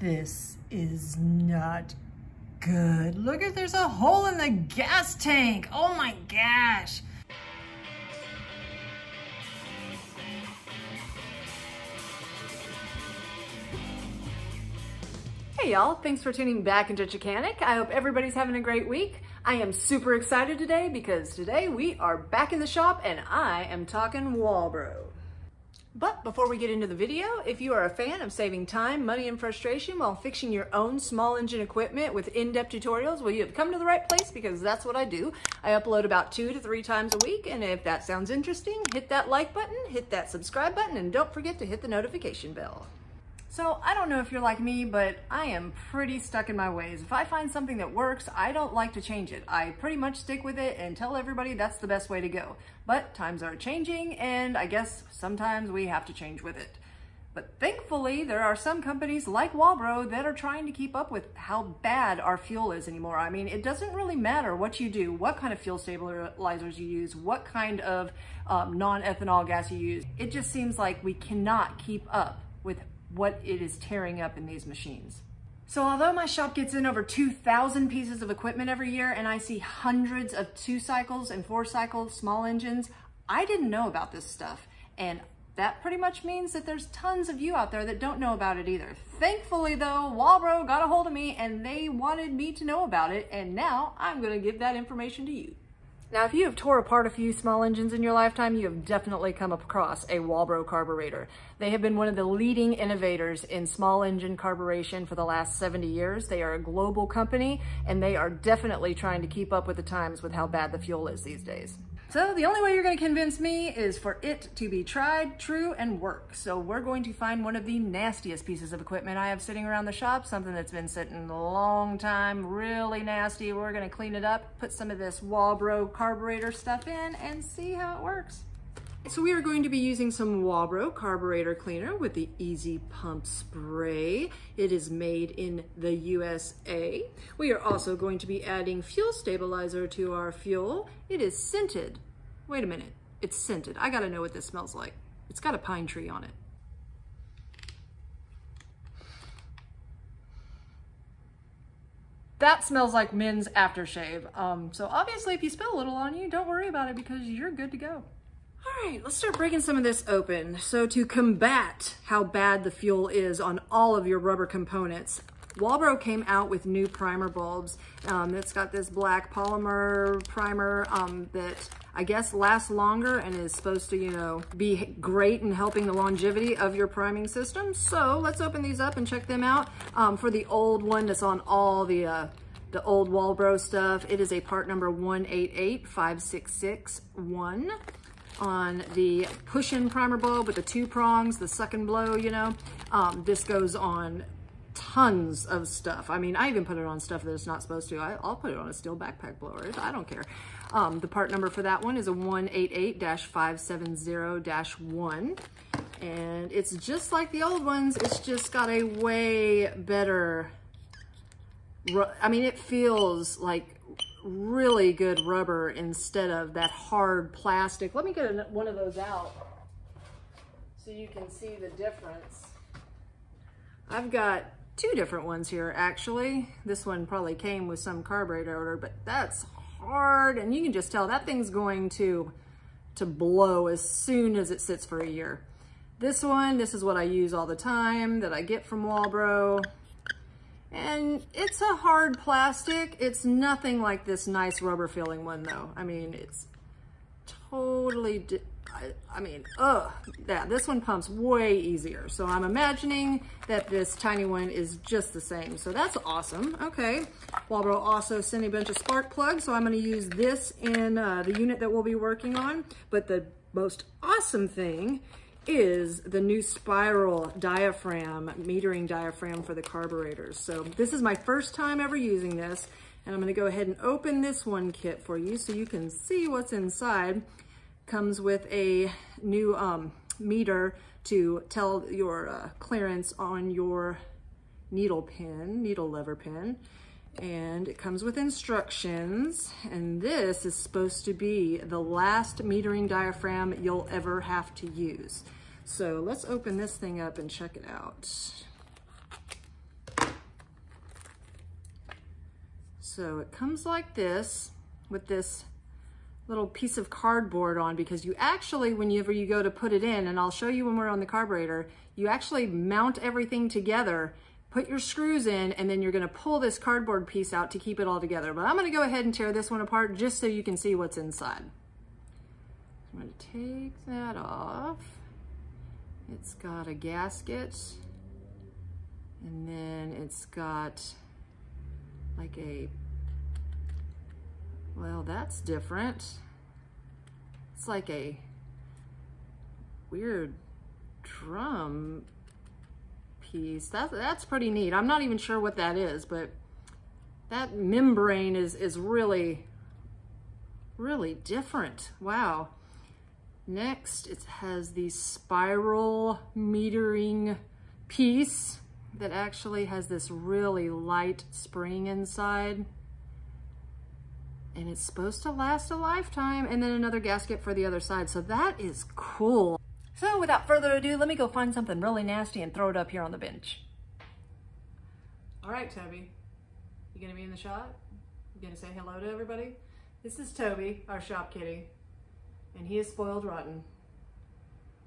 This is not good. Look at there's a hole in the gas tank. Oh my gosh. Hey y'all, thanks for tuning back into Chickanic. I hope everybody's having a great week. I am super excited today because today we are back in the shop and I am talking Walbro. But before we get into the video, if you are a fan of saving time, money, and frustration while fixing your own small engine equipment with in-depth tutorials, well, you have come to the right place because that's what I do. I upload about two to three times a week, and if that sounds interesting, hit that like button, hit that subscribe button, and don't forget to hit the notification bell. So I don't know if you're like me, but I am pretty stuck in my ways. If I find something that works, I don't like to change it. I pretty much stick with it and tell everybody that's the best way to go. But times are changing and I guess sometimes we have to change with it. But thankfully, there are some companies like Walbro that are trying to keep up with how bad our fuel is anymore. I mean, it doesn't really matter what you do, what kind of fuel stabilizers you use, what kind of um, non-ethanol gas you use. It just seems like we cannot keep up with what it is tearing up in these machines. So although my shop gets in over 2,000 pieces of equipment every year and I see hundreds of two cycles and four cycles small engines, I didn't know about this stuff. And that pretty much means that there's tons of you out there that don't know about it either. Thankfully though, Walbro got a hold of me and they wanted me to know about it and now I'm gonna give that information to you. Now, if you have tore apart a few small engines in your lifetime, you have definitely come across a Walbro carburetor. They have been one of the leading innovators in small engine carburation for the last 70 years. They are a global company, and they are definitely trying to keep up with the times with how bad the fuel is these days. So the only way you're gonna convince me is for it to be tried, true, and work. So we're going to find one of the nastiest pieces of equipment I have sitting around the shop, something that's been sitting a long time, really nasty. We're gonna clean it up, put some of this Walbro carburetor stuff in, and see how it works. So we are going to be using some Walbro carburetor cleaner with the Easy Pump Spray. It is made in the USA. We are also going to be adding fuel stabilizer to our fuel. It is scented. Wait a minute, it's scented. I gotta know what this smells like. It's got a pine tree on it. That smells like men's aftershave. Um, so obviously if you spill a little on you, don't worry about it because you're good to go. All right, let's start breaking some of this open. So to combat how bad the fuel is on all of your rubber components, Walbro came out with new primer bulbs. Um, it's got this black polymer primer um, that I guess lasts longer and is supposed to, you know, be great in helping the longevity of your priming system. So let's open these up and check them out. Um, for the old one that's on all the uh, the old Walbro stuff, it is a part number 188566 on the push-in primer bulb with the two prongs, the suck and blow, you know. Um, this goes on tons of stuff. I mean, I even put it on stuff that it's not supposed to. I, will put it on a Stihl backpack blower. I don't care. Um, the part number for that one is a 188-570-1. And it's just like the old ones. It's just got a way better, I mean, it feels like really good rubber instead of that hard plastic. Let me get one of those out so you can see the difference. I've got two different ones here actually. This one probably came with some carburetor order, but that's hard and you can just tell that thing's going to to blow as soon as it sits for a year. This one, this is what I use all the time that I get from Walbro. And it's a hard plastic. It's nothing like this nice rubber feeling one though. I mean, it's totally, I, I, mean, ugh, yeah, this one pumps way easier. So I'm imagining that this tiny one is just the same. So that's awesome. Okay. Walbro also sent a bunch of spark plugs. So I'm going to use this in uh, the unit that we'll be working on. But the most awesome thing is the new spiral diaphragm, metering diaphragm for the carburetors. So this is my first time ever using this. And I'm gonna go ahead and open this one kit for you so you can see what's inside comes with a new um, meter to tell your uh, clearance on your needle pin, needle lever pin. And it comes with instructions. And this is supposed to be the last metering diaphragm you'll ever have to use. So let's open this thing up and check it out. So it comes like this with this little piece of cardboard on because you actually, whenever you go to put it in, and I'll show you when we're on the carburetor, you actually mount everything together, put your screws in, and then you're gonna pull this cardboard piece out to keep it all together. But I'm gonna go ahead and tear this one apart just so you can see what's inside. I'm gonna take that off. It's got a gasket, and then it's got like a well, that's different. It's like a weird drum piece. That, that's pretty neat. I'm not even sure what that is, but that membrane is, is really, really different. Wow. Next, it has the spiral metering piece that actually has this really light spring inside and it's supposed to last a lifetime and then another gasket for the other side. So that is cool. So without further ado, let me go find something really nasty and throw it up here on the bench. All right, Toby, you gonna be in the shot? You gonna say hello to everybody? This is Toby, our shop kitty, and he is spoiled rotten.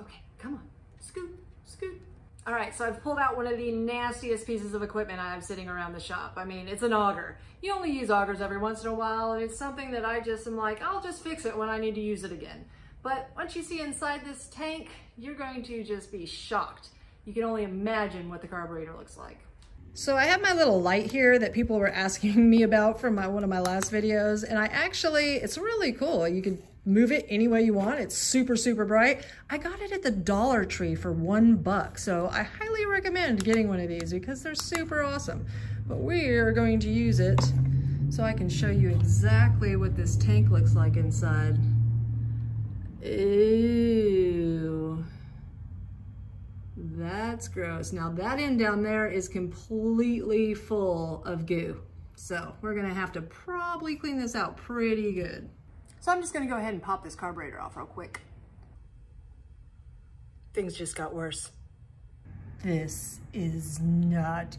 Okay, come on, scoot, scoot. All right, so I've pulled out one of the nastiest pieces of equipment I have sitting around the shop. I mean, it's an auger. You only use augers every once in a while, and it's something that I just am like, I'll just fix it when I need to use it again. But once you see inside this tank, you're going to just be shocked. You can only imagine what the carburetor looks like. So I have my little light here that people were asking me about from my, one of my last videos, and I actually, it's really cool. You can move it any way you want. It's super, super bright. I got it at the Dollar Tree for one buck. So I highly recommend getting one of these because they're super awesome. But we're going to use it so I can show you exactly what this tank looks like inside. Ew. That's gross. Now that end down there is completely full of goo. So we're gonna have to probably clean this out pretty good. So I'm just gonna go ahead and pop this carburetor off real quick. Things just got worse. This is not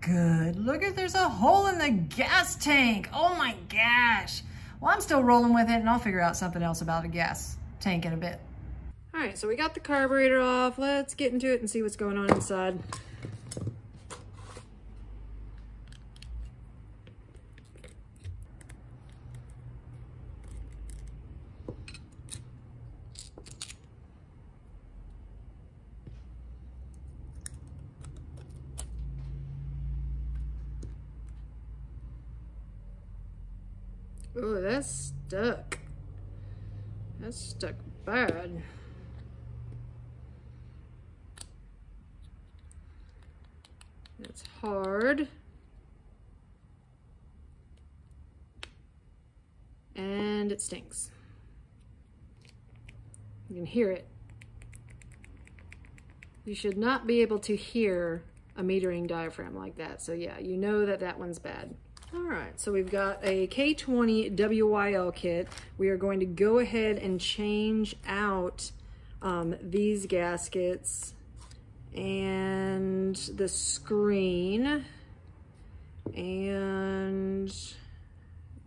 good. Look at there's a hole in the gas tank. Oh my gosh. Well, I'm still rolling with it and I'll figure out something else about a gas tank in a bit. All right, so we got the carburetor off. Let's get into it and see what's going on inside. Oh, that's stuck. That's stuck bad. That's hard. And it stinks. You can hear it. You should not be able to hear a metering diaphragm like that. So yeah, you know that that one's bad. All right, so we've got a K20 WYL kit. We are going to go ahead and change out um, these gaskets and the screen. And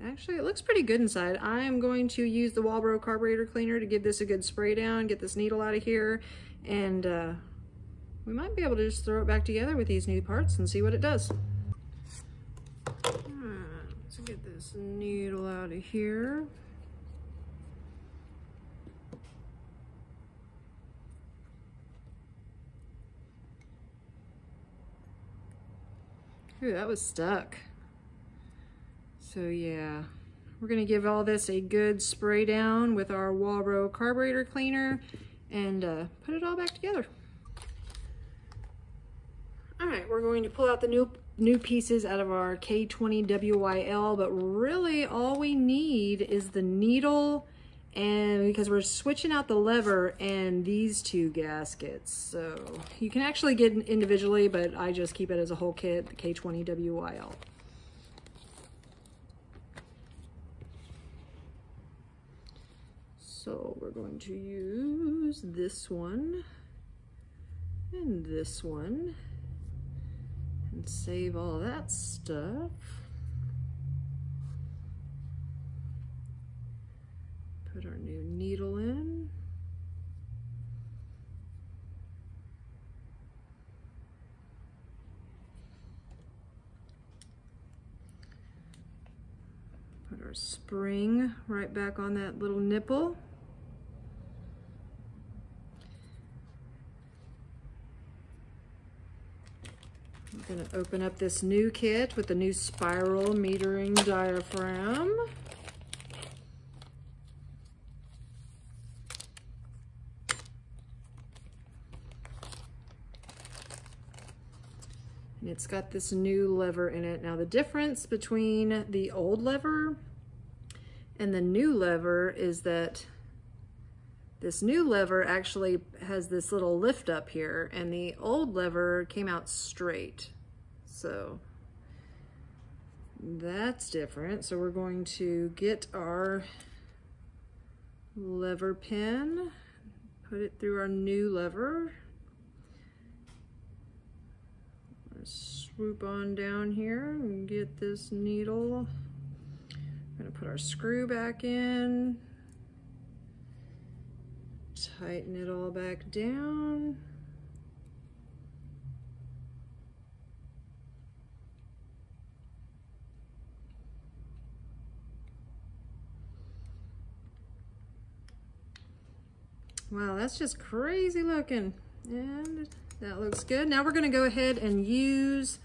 actually it looks pretty good inside. I am going to use the Walbro carburetor cleaner to give this a good spray down, get this needle out of here, and uh, we might be able to just throw it back together with these new parts and see what it does get this needle out of here. Ooh, that was stuck. So yeah, we're gonna give all this a good spray down with our Walbro carburetor cleaner and uh, put it all back together. All right, we're going to pull out the new new pieces out of our K20WYL, but really all we need is the needle and because we're switching out the lever and these two gaskets. So you can actually get individually, but I just keep it as a whole kit, the K20WYL. So we're going to use this one and this one and save all that stuff. Put our new needle in. Put our spring right back on that little nipple. I'm gonna open up this new kit with the new spiral metering diaphragm. And it's got this new lever in it. Now the difference between the old lever and the new lever is that this new lever actually has this little lift up here and the old lever came out straight. So that's different. So we're going to get our lever pin, put it through our new lever. swoop on down here and get this needle. I'm gonna put our screw back in, tighten it all back down. Wow, that's just crazy looking. And that looks good. Now we're gonna go ahead and use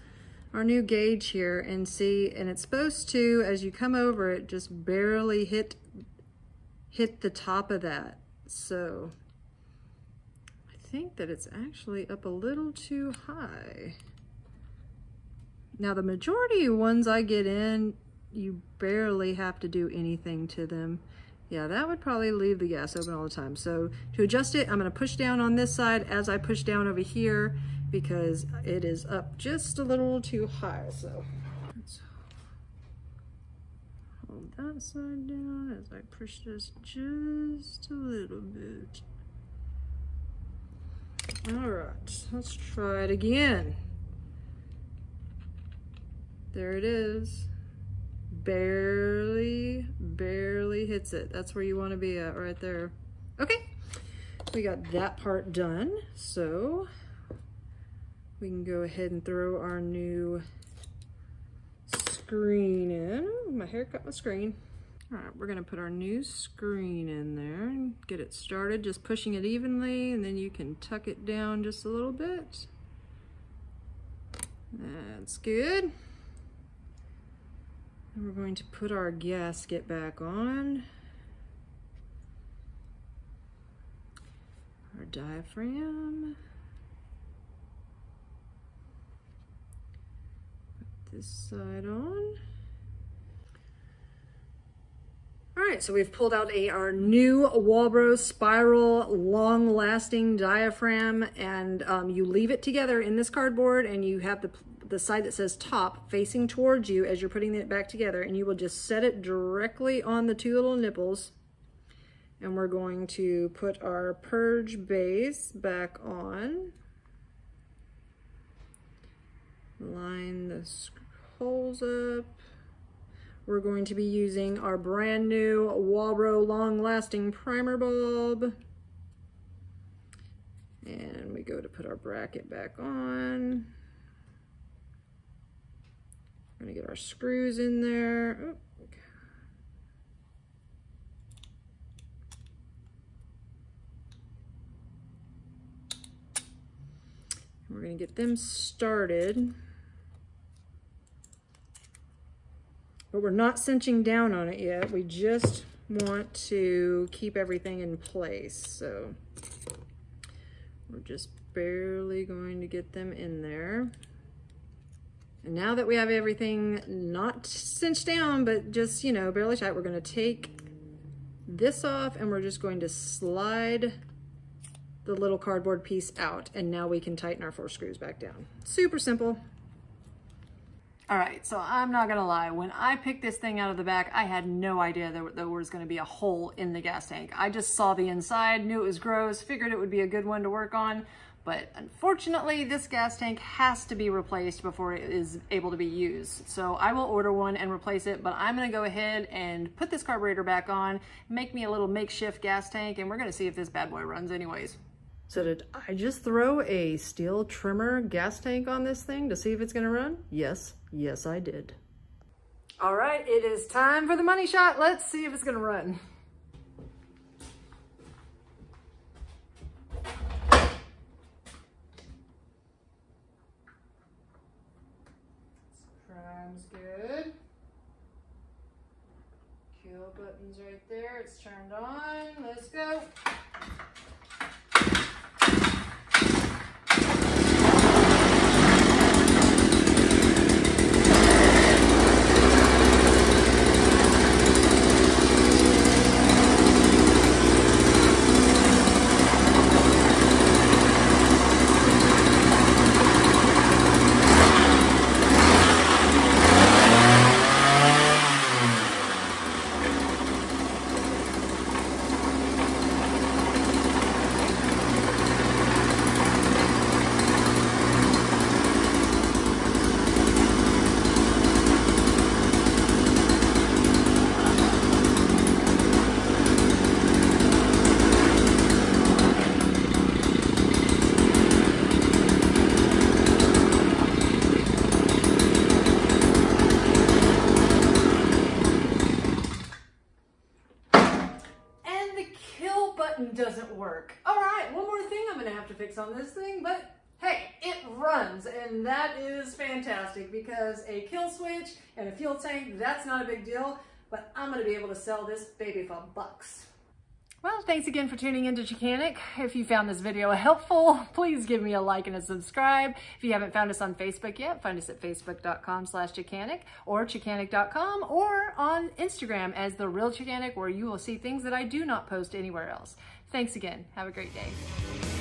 our new gauge here and see, and it's supposed to, as you come over it, just barely hit, hit the top of that. So I think that it's actually up a little too high. Now the majority of ones I get in, you barely have to do anything to them. Yeah, that would probably leave the gas open all the time. So to adjust it, I'm gonna push down on this side as I push down over here because it is up just a little too high. So let's hold that side down as I push this just a little bit. All right, let's try it again. There it is barely, barely hits it. That's where you want to be at right there. Okay, we got that part done. So we can go ahead and throw our new screen in. Oh, my hair cut my screen. All right, we're gonna put our new screen in there and get it started, just pushing it evenly, and then you can tuck it down just a little bit. That's good. And we're going to put our gasket back on. Our diaphragm. This side on. All right, so we've pulled out a our new Walbro spiral long-lasting diaphragm and um, you leave it together in this cardboard and you have the the side that says top facing towards you as you're putting it back together and you will just set it directly on the two little nipples. And we're going to put our purge base back on. Line the up we're going to be using our brand new Walbro long lasting primer bulb and we go to put our bracket back on we're gonna get our screws in there. We're gonna get them started. But we're not cinching down on it yet. We just want to keep everything in place. So we're just barely going to get them in there. And now that we have everything not cinched down, but just, you know, barely tight, we're gonna take this off and we're just going to slide the little cardboard piece out. And now we can tighten our four screws back down. Super simple. All right, so I'm not gonna lie. When I picked this thing out of the back, I had no idea there, there was gonna be a hole in the gas tank. I just saw the inside, knew it was gross, figured it would be a good one to work on, But unfortunately, this gas tank has to be replaced before it is able to be used. So I will order one and replace it, but I'm gonna go ahead and put this carburetor back on, make me a little makeshift gas tank, and we're gonna see if this bad boy runs anyways. So did I just throw a Stihl trimmer gas tank on this thing to see if it's gonna run? Yes, yes I did. All right, it is time for the money shot. Let's see if it's gonna run. Prime's good. Kill button's right there. It's turned on. Let's go. And the kill button doesn't work. All right, one more thing I'm gonna have to fix on this thing, but hey, it runs, that is fantastic because a kill switch and a fuel tank, that's not a big deal, but I'm gonna be able to sell this baby for bucks. Well, thanks again for tuning into Chickanic. If you found this video helpful, please give me a like and a subscribe. If you haven't found us on Facebook yet, find us at facebook.com slash Chickanic or Chickanic.com or on Instagram as The Real Chickanic where you will see things that I do not post anywhere else. Thanks again. Have a great day.